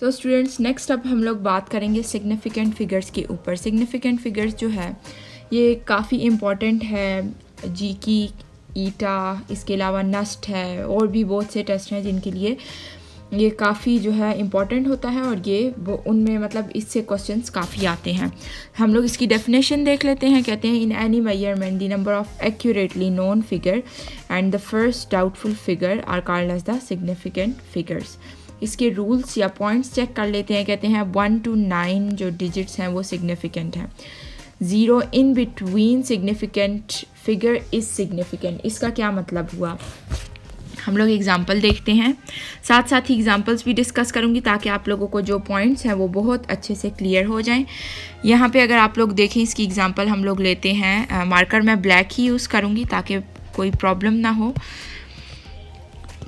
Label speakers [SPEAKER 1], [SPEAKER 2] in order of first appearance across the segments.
[SPEAKER 1] So students next अब हम लोग बात करेंगे सिग्निफिकेंट फिगर्स के ऊपर। सिग्निफिकेंट फिगर्स जो है, ये काफ़ी इंपॉर्टेंट है। जी की ईटा इसके अलावा नस्ट है, और भी बहुत से टेस्ट हैं जिनके लिए ये काफ़ी जो है इंपॉर्टेंट होता है, और ये वो उनमें मतलब इससे क्वेश्चंस काफ़ी आते हैं। हम लोग इसकी डेफिनेशन देख लेते हैं, कहते हैं in any measurement the number of accurately known figure and the first doubtful figure are called as the significant figures इसके रूल्स या पॉइंट्स चेक कर लेते हैं, कहते हैं वन टू नाइन जो डिजिट्स हैं वो सिग्निफिकेंट हैं। Zero in between significant figure is significant इसका क्या मतलब हुआ? हम लोग एग्ज़ाम्पल देखते हैं। साथ साथ ही एग्ज़ाम्पल्स भी डिस्कस करूँगी ताकि आप लोगों को जो पॉइंट्स हैं वो बहुत अच्छे से क्लियर हो जाएँ। यहाँ पे अगर आप लोग देखें इसकी एग्ज़ाम्पल हम लोग लेते हैं मार्कर मैं ब्लैक ही यूज़ करूँगी ताकि कोई प्रॉब्लम ना हो।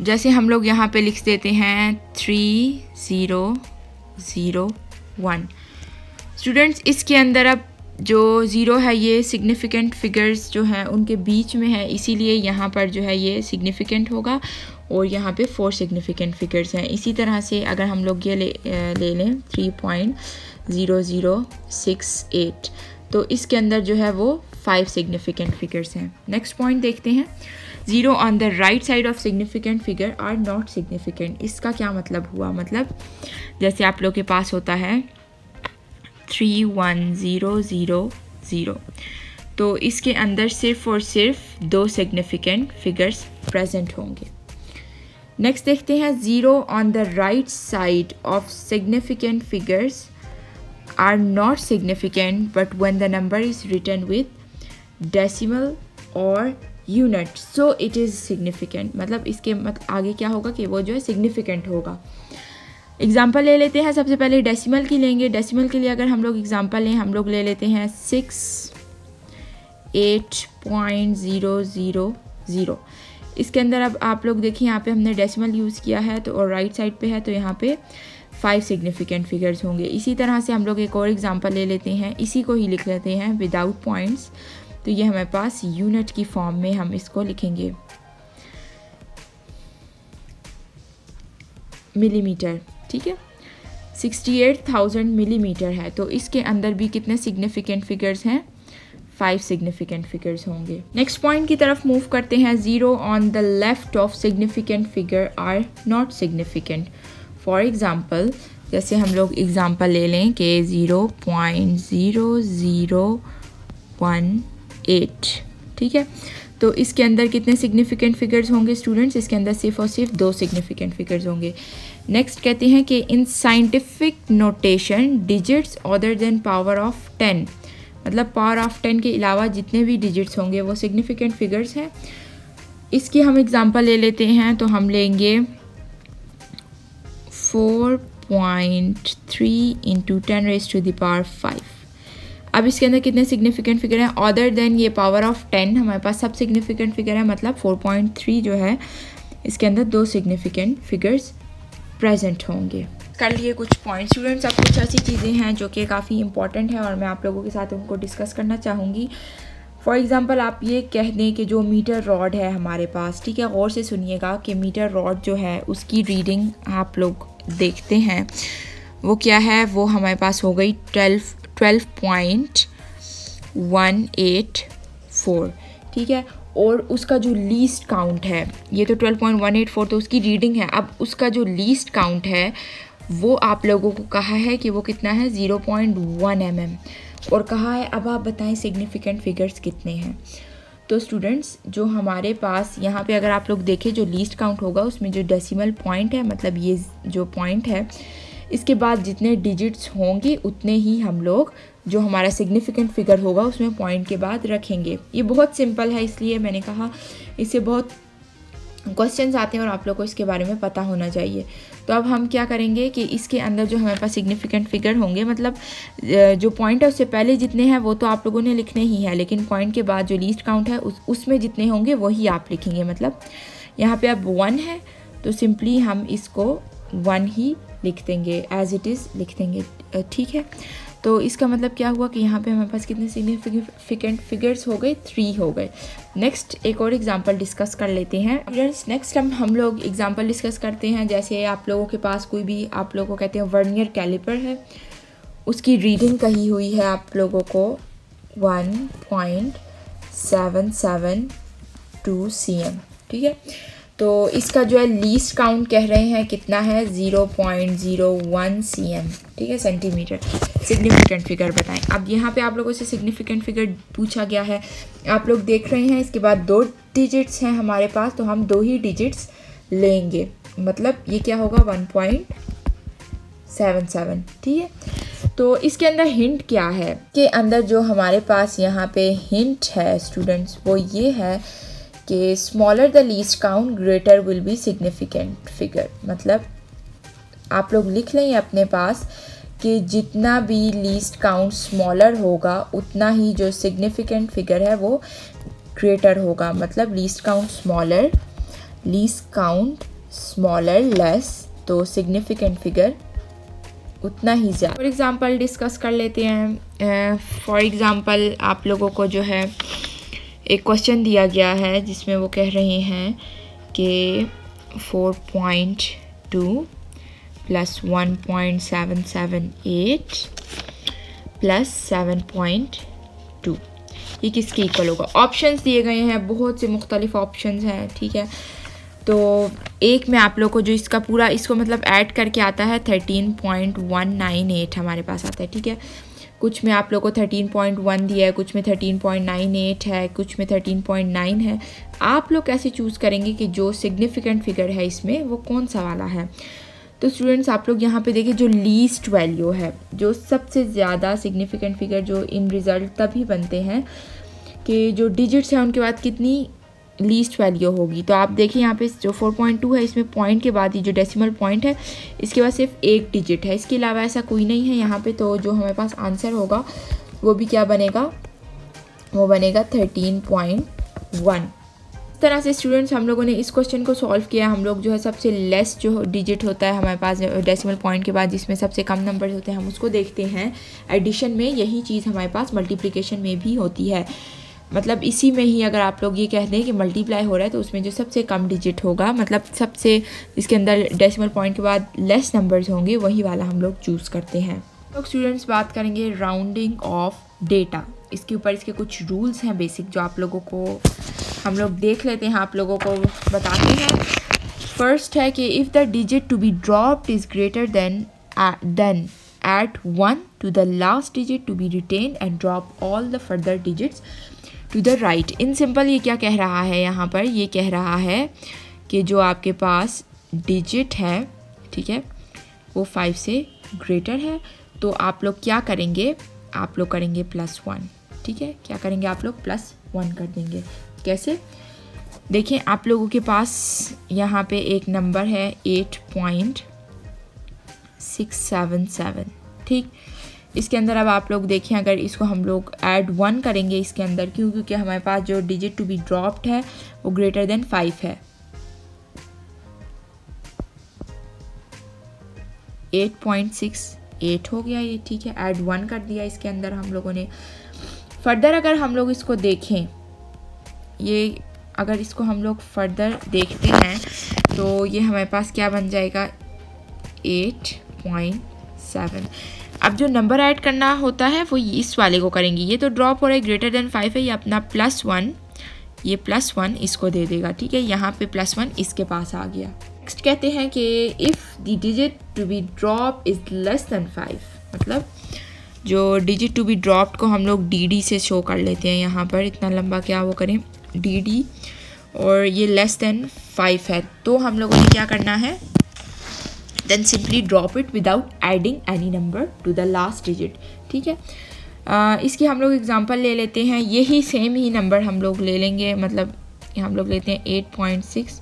[SPEAKER 1] जैसे हम लोग यहाँ पे लिख देते हैं three zero zero one students इसके अंदर अब जो ज़ीरो है, ये सिग्निफिकेंट फिगर्स जो हैं, उनके बीच में है, इसीलिए यहाँ पर जो है, ये सिग्निफिकेंट होगा और यहाँ पे फोर सिग्निफिकेंट फिगर्स हैं। इसी तरह से अगर हम लोग ये ले ले लें three point zero zero six eight तो इसके अंदर जो है वो फाइव सिग्निफिकेंट फिगर्स हैं। नेक्स्ट पॉइंट देखते हैं। Zero on the right side of significant figure are not significant इसका क्या मतलब हुआ? मतलब जैसे आप लोग के पास होता है three one zero zero zero तो इसके अंदर सिर्फ़ और सिर्फ़ दो सिग्निफिकेंट फिगर्स प्रेजेंट होंगे। नेक्स्ट देखते हैं। Zero on the right side of significant figures are not significant but when the number is written with decimal और unit so it is significant मतलब इसके मत, आगे क्या होगा कि वो जो है सिग्निफिकेंट होगा. एग्ज़ाम्पल ले लेते हैं. सबसे पहले डेसिमल की लेंगे. डेसिमल के लिए अगर हम लोग एग्ज़ाम्पल लें, हम लोग ले लेते हैं six eight point zero zero zero इसके अंदर अब आप लोग देखिए, यहाँ पे हमने डेसिमल यूज़ किया है तो और राइट साइड पे है तो यहाँ पे फाइव सिग्निफिकेंट फिगर्स होंगे. इसी तरह से हम लोग एक और एग्ज़ाम्पल ले लेते हैं. इसी को ही लिख लेते हैं विदाउट पॉइंट्स तो ये हमारे पास यूनिट की फॉर्म में हम इसको लिखेंगे। मिलीमीटर ठीक है? 68,000 मिलीमीटर है तो इसके अंदर भी कितने सिग्निफिकेंट फिगर्स हैं? फाइव सिग्निफिकेंट फिगर्स होंगे। नेक्स्ट पॉइंट की तरफ़ मूव करते हैं। Zero on the left of significant figure are not significant for example जैसे हम लोग एग्ज़ाम्पल ले लें कि zero point zero zero one eight, ठीक है? तो इसके अंदर कितने सिग्निफिकेंट फिगर्स होंगे स्टूडेंट्स इसके अंदर सिर्फ़ और सिर्फ़ दो सिग्निफिकेंट फिगर्स होंगे। नेक्स्ट कहते हैं कि in scientific notation digits other than power of ten मतलब पावर ऑफ़ टेन के अलावा जितने भी डिजिट्स होंगे, वो सिग्निफिकेंट फिगर्स हैं। इसकी हम एग्ज़ाम्पल ले लेते हैं तो हम लेंगे four point three into ten raise to the power five अब इसके अंदर कितने सिग्निफिकेंट फिगर हैं? अदर देन ये पावर ऑफ़ टेन हमारे पास सब सिग्निफिकेंट फिगर है मतलब फोर पॉइंट थ्री जो है, इसके अंदर दो सिग्निफिकेंट फिगर्स प्रेजेंट होंगे। कर लिए कुछ पॉइंट स्टूडेंट्स अब कुछ ऐसी चीज़ें हैं जो कि काफ़ी इंपॉर्टेंट है और मैं आप लोगों के साथ उनको डिस्कस करना चाहूँगी। फॉर एग्ज़ाम्पल आप ये कह दें कि जो मीटर रॉड है हमारे पास, ठीक है? गौर से सुनिएगा कि मीटर रॉड जो है, उसकी रीडिंग आप लोग देखते हैं। वो क्या है? वो हमारे पास हो गई twelve twelve point one eight four ठीक है? और उसका जो लीस्ट काउंट है, ये तो twelve point one eight four तो उसकी रीडिंग है। अब उसका जो लीस्ट काउंट है, वो आप लोगों को कहा है कि वो कितना है? Zero point one M M और कहा है, अब आप बताएँ सिग्निफिकेंट फिगर्स कितने हैं। तो स्टूडेंट्स जो हमारे पास यहाँ पे अगर आप लोग देखें, जो लीस्ट काउंट होगा, उसमें जो डेसिमल पॉइंट है मतलब ये जो पॉइंट है इसके बाद जितने डिजिट्स होंगे, उतने ही हम लोग जो हमारा सिग्निफिकेंट फिगर होगा, उसमें पॉइंट के बाद रखेंगे। ये बहुत सिंपल है, इसलिए मैंने कहा, इससे बहुत क्वेश्चंस आते हैं और आप लोग को इसके बारे में पता होना चाहिए। तो अब हम क्या करेंगे कि इसके अंदर जो हमारे पास सिग्निफिकेंट फिगर होंगे मतलब जो पॉइंट है, उससे पहले जितने हैं, वो तो आप लोगों ने लिखने ही है, लेकिन पॉइंट के बाद जो लीस्ट काउंट है, उस, उसमें जितने होंगे, वही आप लिखेंगे मतलब। यहाँ पे अब वन है तो सिंपली हम इसको वन ही लिख देंगे एज इट इज़ लिख देंगे ठीक है? तो इसका मतलब क्या हुआ कि यहाँ पे हमारे पास कितने सिग्निफिकेंट फिगर्स हो गए? थ्री हो गए। नेक्स्ट एक और एग्जांपल डिस्कस कर लेते हैं। फ्रेंड्स नेक्स्ट हम हम लोग एग्जांपल डिस्कस करते हैं। जैसे आप लोगों के पास कोई भी, आप लोगों को कहते हैं वर्नियर कैलिपर है। उसकी रीडिंग कही हुई है आप लोगों को। One point seven seven two C M ठीक है? तो इसका जो है लीस्ट काउंट कह रहे हैं, कितना है? Zero point zero one C M ठीक है? सेंटीमीटर सिग्निफिकेंट फिगर बताएँ। अब यहाँ पे आप लोगों से सिग्निफिकेंट फिगर पूछा गया है। आप लोग देख रहे हैं, इसके बाद दो डिजिट्स हैं हमारे पास तो हम दो ही डिजिट्स लेंगे। मतलब ये क्या होगा? वन पॉइंट सेवन सेवन ठीक है? तो इसके अंदर हिंट क्या है? के अंदर जो हमारे पास यहाँ पे हिंट है स्टूडेंट्स वो ये है कि smaller the least count greater will be significant figure मतलब आप लोग लिख लें अपने पास कि जितना भी लीस्ट काउंट स्मॉलर होगा उतना ही जो सिग्निफिकेंट फिगर है वो ग्रेटर होगा। मतलब least count smaller least count smaller less तो सिग्निफिकेंट फिगर उतना ही ज़्यादा। फॉर एग्ज़ाम्पल डिस्कस कर लेते हैं। फॉर uh, एग्ज़ाम्पल आप लोगों को जो है एक क्वेश्चन दिया गया है जिसमें वो कह रहे हैं कि four point two plus one point seven seven eight plus seven point two ये किसके इक्वल होगा? ऑप्शंस दिए गए हैं, बहुत से मुख्तलिफ़ ऑप्शंस हैं, ठीक है? तो एक में आप लोग को जो इसका पूरा, इसको मतलब ऐड करके आता है thirteen point one nine eight हमारे पास आता है, ठीक है? कुछ में आप लोग को थर्टीन पॉइंट वन दिया है, कुछ में थर्टीन पॉइंट नाइन एट है, कुछ में थर्टीन पॉइंट नाइन है। आप लोग कैसे चूज़ करेंगे कि जो सिग्निफिकेंट फिगर है इसमें, वो कौन सा वाला है? तो स्टूडेंट्स आप लोग यहाँ पे देखिए जो लीस्ट वैल्यू है, जो सबसे ज़्यादा सिग्निफिकेंट फिगर जो इन रिज़ल्ट तभी बनते हैं कि जो डिजिट्स हैं, उनके बाद कितनी लीस्ट वैल्यू होगी। तो आप देखिए यहाँ पे जो 4.2 है, इसमें पॉइंट के बाद ही जो डेसिमल पॉइंट है, इसके बाद सिर्फ़ एक डिजिट है। इसके अलावा ऐसा कोई नहीं है यहाँ पे तो जो हमारे पास आंसर होगा, वो भी क्या बनेगा? वो बनेगा 13.1 इस तरह से स्टूडेंट्स हम लोगों ने इस क्वेश्चन को सॉल्व किया। हम लोग जो है सबसे लेस जो डिजिट होता है हमारे पास डेसिमल पॉइंट के बाद, जिसमें सबसे कम नंबर होते हैं, हम उसको देखते हैं। एडिशन में यही चीज़ हमारे पास मल्टीप्लिकेशन में भी होती है। मतलब इसी में ही अगर आप लोग ये कह दें कि मल्टीप्लाई हो रहा है तो उसमें जो सबसे कम डिजिट होगा मतलब सबसे इसके अंदर डेसिमल पॉइंट के बाद लेस नंबर्स होंगे, वही वाला हम लोग चूज़ करते हैं। लोग स्टूडेंट्स बात करेंगे राउंडिंग ऑफ़ डेटा इसके ऊपर इसके कुछ रूल्स हैं बेसिक जो आप लोगों को हम लोग देख लेते हैं, आप लोगों को बताते हैं। फ़र्स्ट है कि if the digit to be dropped is greater than than add one to the last digit to be retain and drop all the further digits to the right in simple ये क्या कह रहा है यहाँ पर? ये कह रहा है कि जो आपके पास डिजिट है, ठीक है, वो फाइव से ग्रेटर है तो आप लोग क्या करेंगे? आप लोग करेंगे प्लस वन ठीक है? क्या करेंगे आप लोग? प्लस वन कर देंगे। कैसे? देखें आप लोगों के पास यहाँ पे एक नंबर है eight point six seven seven ठीक? इसके अंदर अब आप लोग देखें, अगर इसको हम लोग ऐड वन करेंगे इसके अंदर क्यों क्योंकि हमारे पास जो डिजिट टू बी ड्रॉप्ड है, वो ग्रेटर देन फाइव है। एट पॉइंट सिक्स एट हो गया ये, ठीक है ऐड वन कर दिया इसके अंदर हम लोगों ने। फर्दर अगर हम लोग इसको देखें, ये अगर इसको हम लोग फर्दर देखते हैं तो ये हमारे पास क्या बन जाएगा? एट पॉइंट सेवन अब जो नंबर ऐड करना होता है, वो इस वाले को करेंगे। ये तो ड्रॉप हो रहा है ग्रेटर देन फाइव है, ये अपना प्लस वन ये प्लस वन इसको दे देगा, ठीक है? यहाँ पे प्लस वन इसके पास आ गया। नेक्स्ट कहते हैं कि if the digit to be drop is less than five मतलब जो डिजिट टू बी ड्रॉप्ड को हम लोग डी डी से शो कर लेते हैं यहाँ पर, इतना लंबा क्या वो करें? डी डी और ये लेस देन फाइव है। तो हम लोगों ने क्या करना है? Then simply drop it without adding any number to the last digit ठीक है? इसकी हम लोग एग्ज़ाम्पल ले लेते हैं। यही सेम ही नंबर हम लोग ले लेंगे। मतलब हम लोग लेते हैं eight point six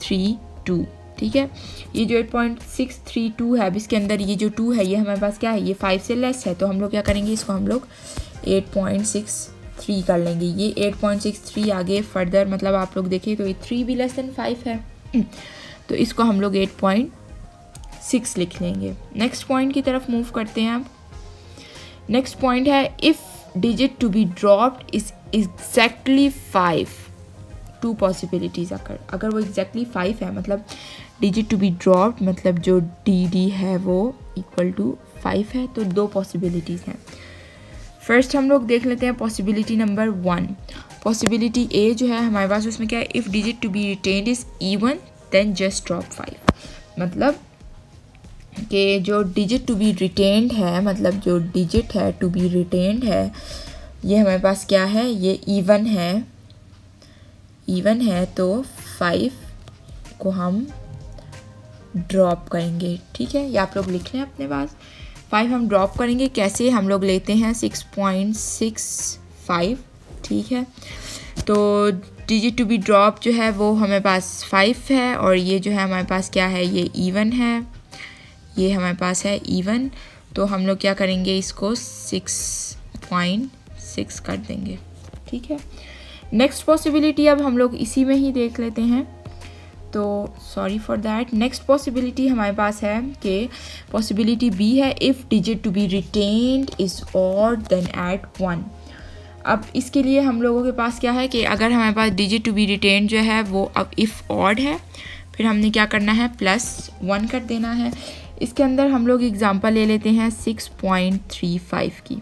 [SPEAKER 1] three two ठीक है? ये जो eight point six three two है, अब इसके अंदर ये जो टू है, ये हमारे पास क्या है? ये फाइव से लेस है। तो हम लोग क्या करेंगे? इसको हम लोग एट पॉइंट सिक्स थ्री कर लेंगे। ये एट पॉइंट सिक्स थ्री आगे फर्दर मतलब आप लोग देखिए तो ये थ्री भी लेस देन फाइव है। तो इसको हम लोग एट पॉइंट सिक्स लिख लेंगे। नेक्स्ट पॉइंट की तरफ़ मूव करते हैं नेक्स्ट पॉइंट है if digit to be dropped is exactly five two possibilities अगर अगर वो एग्जैक्टली exactly फाइव है मतलब डिजिट टू बी ड्रॉप्ड मतलब जो डी डी है वो इक्वल टू फाइव है तो दो पॉसिबिलिटीज़ हैं। फ़र्स्ट हम लोग देख लेते हैं possibility number one possibility A जो है, हमारे पास उसमें क्या है? If digit to be retain is even then just drop five मतलब कि जो डिजिट टू बी रिटेन्ड है मतलब जो डिजिट है टू बी रिटेन्ड है, ये हमारे पास क्या है? ये इवन है। इवन है तो फाइव को हम ड्रॉप करेंगे, ठीक है? ये आप लोग लिख लें अपने पास। फाइव हम ड्रॉप करेंगे, कैसे हम लोग लेते हैं? सिक्स पॉइंट सिक्स फाइव ठीक है? तो डिजिट टू बी ड्रॉप जो है वो हमारे पास फाइव है और ये जो है हमारे पास क्या है? ये इवन है। ये हमारे पास है इवन तो हम लोग क्या करेंगे इसको सिक्स पॉइंट सिक्स कर देंगे। ठीक है? नेक्स्ट पॉसिबिलिटी अब हम लोग इसी में ही देख लेते हैं। तो sorry for that next possibility हमारे पास है कि पॉसिबिलिटी बी है if digit to be retained is odd then add one अब इसके लिए हम लोगों के पास क्या है कि अगर हमारे पास डिजिट टू बी रिटेन जो है, वो अब इफ़ ऑड है, फिर हमने क्या करना है? प्लस वन कर देना है। इसके अंदर हम लोग एग्ज़ाम्पल ले लेते हैं सिक्स पॉइंट थ्री फाइव की।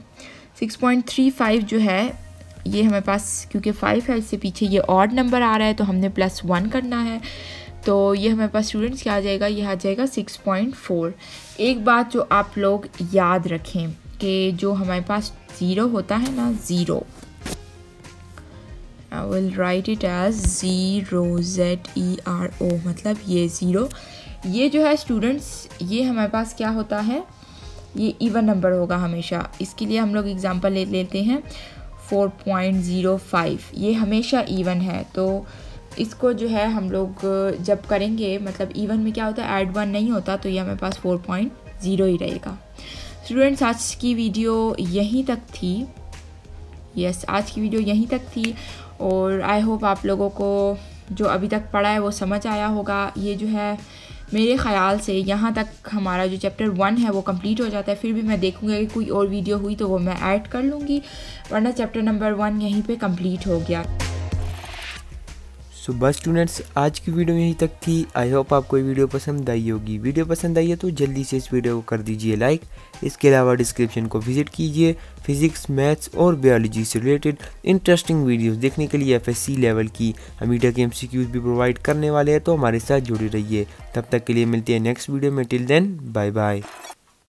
[SPEAKER 1] सिक्स पॉइंट थ्री फाइव जो है, ये हमारे पास, क्योंकि फ़ाइव है, इससे पीछे ये ऑड नंबर आ रहा है तो हमने प्लस वन करना है। तो ये हमारे पास स्टूडेंट्स क्या आ जाएगा? ये आ जाएगा सिक्स पॉइंट फोर एक बात जो आप लोग याद रखें कि जो हमारे पास ज़ीरो होता है ना zero I will write it as zero Z E R O मतलब ये ज़ीरो ये जो है स्टूडेंट्स ये हमारे पास क्या होता है? ये इवन नंबर होगा हमेशा। इसके लिए हम लोग एग्ज़ाम्पल ले लेते हैं। 4.05 ये हमेशा इवन है। तो इसको जो है हम लोग जब करेंगे मतलब इवन में क्या होता है? एड वन नहीं होता तो ये हमारे पास 4.0 ही रहेगा। स्टूडेंट्स आज की वीडियो यहीं तक थी। यस yes, आज की वीडियो यहीं तक थी। और आई होप आप लोगों को जो अभी तक पढ़ा है वो समझ आया होगा। ये जो है मेरे ख़्याल से यहाँ तक हमारा जो चैप्टर वन है वो कंप्लीट हो जाता है। फिर भी मैं देखूँगी कि कोई और वीडियो हुई तो वो मैं ऐड कर लूँगी। वरना चैप्टर नंबर वन यहीं पे कंप्लीट हो गया।
[SPEAKER 2] सो बस स्टूडेंट्स आज की वीडियो यहीं तक थी। आई होप आपको ये वीडियो पसंद आई होगी। वीडियो पसंद आई है तो जल्दी से इस वीडियो को कर दीजिए लाइक इसके अलावा डिस्क्रिप्शन को विज़िट कीजिए। फिजिक्स मैथ्स और बायोलॉजी से रिलेटेड इंटरेस्टिंग वीडियोस देखने के लिए एफएससी लेवल की अमीडिया के एम भी प्रोवाइड करने वाले हैं। तो हमारे साथ जुड़े रहिए। तब तक के लिए मिलते हैं नेक्स्ट वीडियो में। Till then bye bye